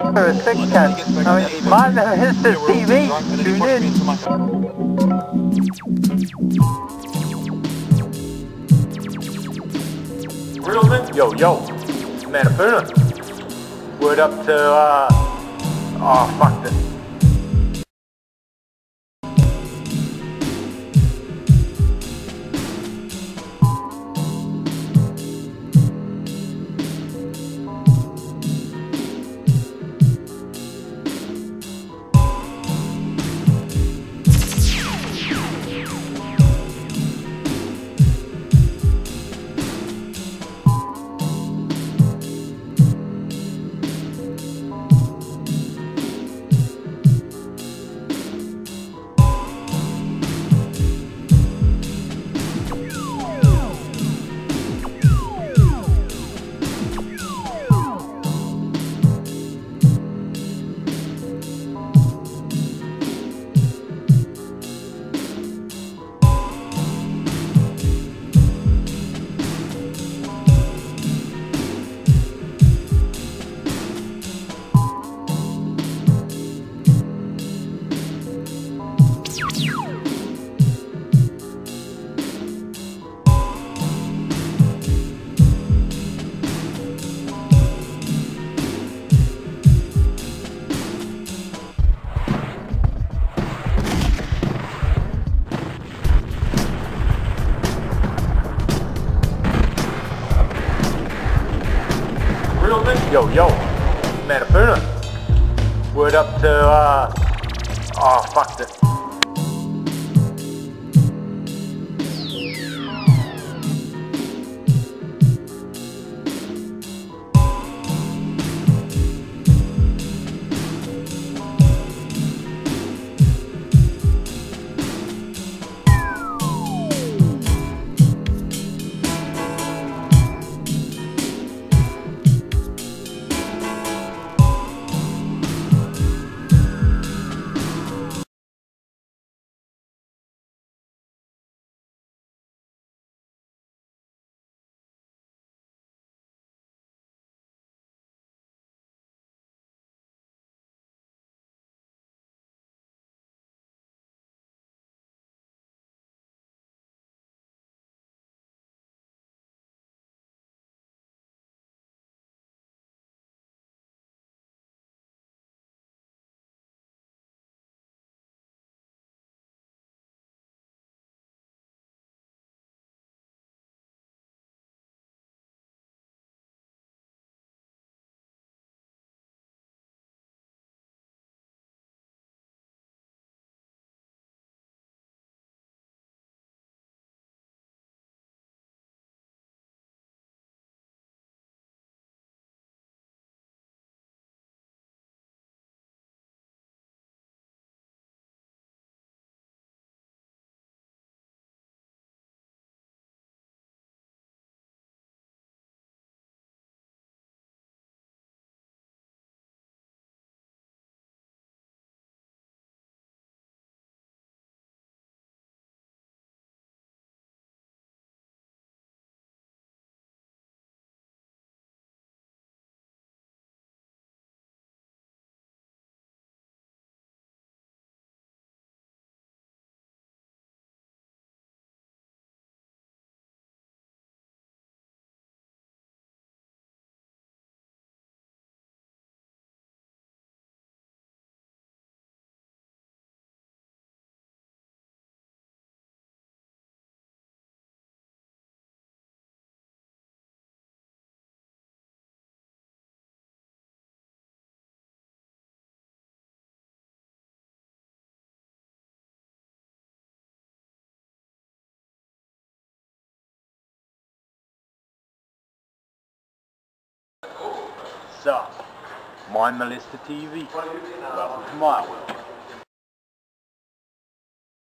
For a six ten. I mean, mine is the TV. Tune in. Riddleman? Yo, yo. Manapuna. Word up to, uh... Oh, fuck this. Riddleman? Yo, yo. Manapuna. Word up to, uh... Oh, fuck this. Sup? Mindmolestaz TV. Welcome to my world.